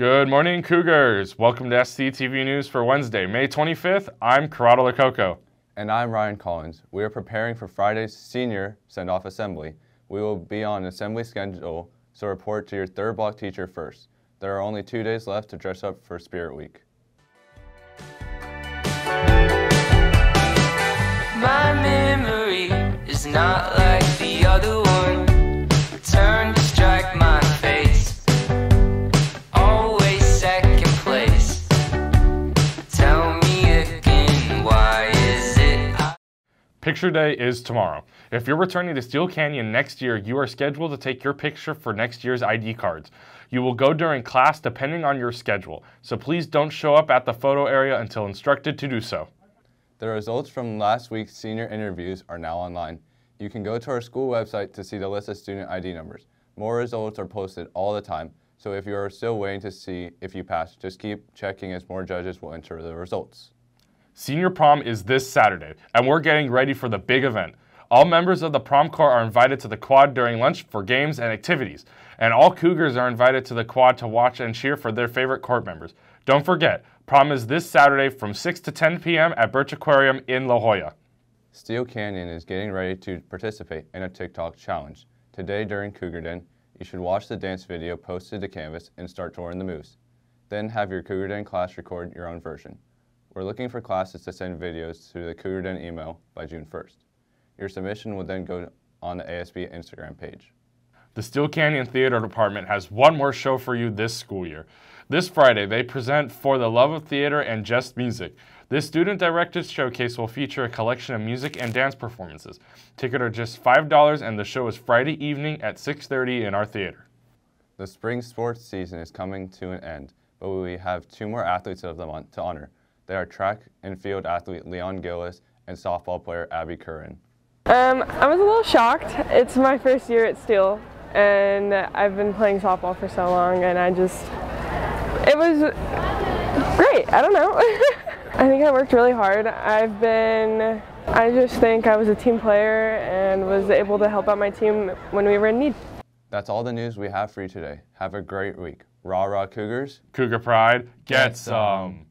Good morning, Cougars. Welcome to SCTV News for Wednesday, May 25th. I'm Corrado Lococo. And I'm Ryan Collins. We are preparing for Friday's senior send off assembly. We will be on assembly schedule, so report to your third block teacher first. There are only two days left to dress up for Spirit Week. My memory is not Picture Day is tomorrow. If you're returning to Steel Canyon next year, you are scheduled to take your picture for next year's ID cards. You will go during class depending on your schedule, so please don't show up at the photo area until instructed to do so. The results from last week's senior interviews are now online. You can go to our school website to see the list of student ID numbers. More results are posted all the time, so if you are still waiting to see if you passed, just keep checking as more judges will enter the results. Senior prom is this Saturday, and we're getting ready for the big event. All members of the prom corps are invited to the quad during lunch for games and activities, and all Cougars are invited to the quad to watch and cheer for their favorite court members. Don't forget, prom is this Saturday from 6 to 10 p.m. at Birch Aquarium in La Jolla. Steel Canyon is getting ready to participate in a TikTok challenge. Today during Cougar Den, you should watch the dance video posted to Canvas and start touring the moves. Then have your Cougar Den class record your own version. We're looking for classes to send videos to the Cougar Den email by June 1st. Your submission will then go on the ASB Instagram page. The Steel Canyon Theater Department has one more show for you this school year. This Friday, they present For the Love of Theater and Just Music. This student directed showcase will feature a collection of music and dance performances. Tickets are just $5 and the show is Friday evening at 6:30 in our theater. The spring sports season is coming to an end, but we have two more athletes of the month to honor. They are track and field athlete Leon Gillis and softball player Abby Curran. Um, I was a little shocked. It's my first year at Steel, and I've been playing softball for so long, and I just, it was great. I don't know. I think I worked really hard. I've been, I just think I was a team player and was able to help out my team when we were in need. That's all the news we have for you today. Have a great week. Rah rah Cougars. Cougar Pride, get some.